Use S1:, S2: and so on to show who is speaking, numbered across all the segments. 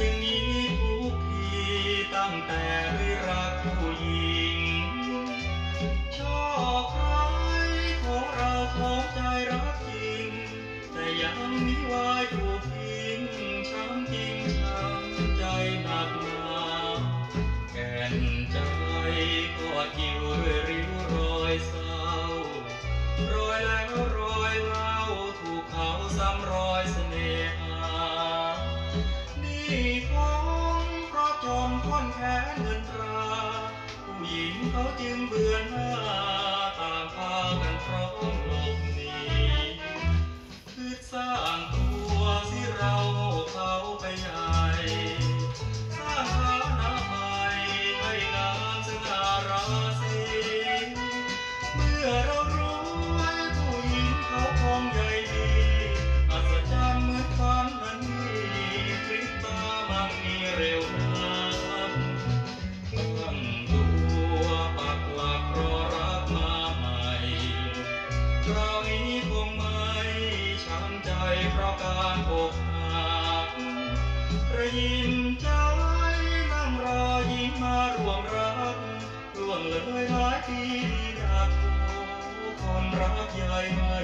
S1: อย่างนี้ทุกทีตั้งแต่ได้รัผู้หญิงช่อใครขอเราขอใจรักจริง แต่ยังมิวายถูกทิ้งช้ำจริงช้ำใจหนักหนาแก่นใจก็อิ่วดยริ้วรอยเศร้ารอยแล้ว นี่คงเพราะจมค้นแค้นเงินตรา ผู้หญิงเขาจึงเบื่อหน้า พราะการอกหักระยินใจนั่งรอยิ้มมาร่วมรักล่วงเลยหลายปีดักคนรักยายไม่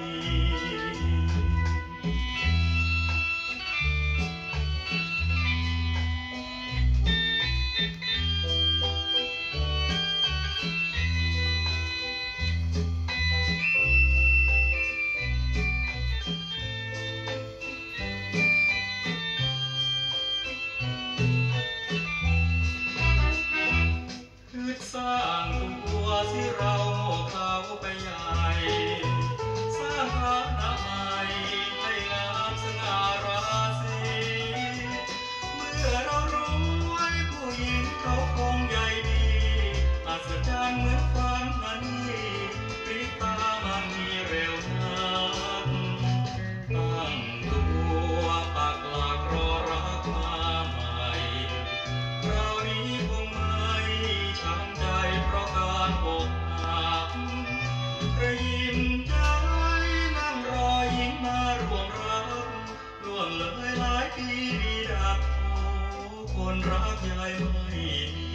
S1: มี Oh. ายไม่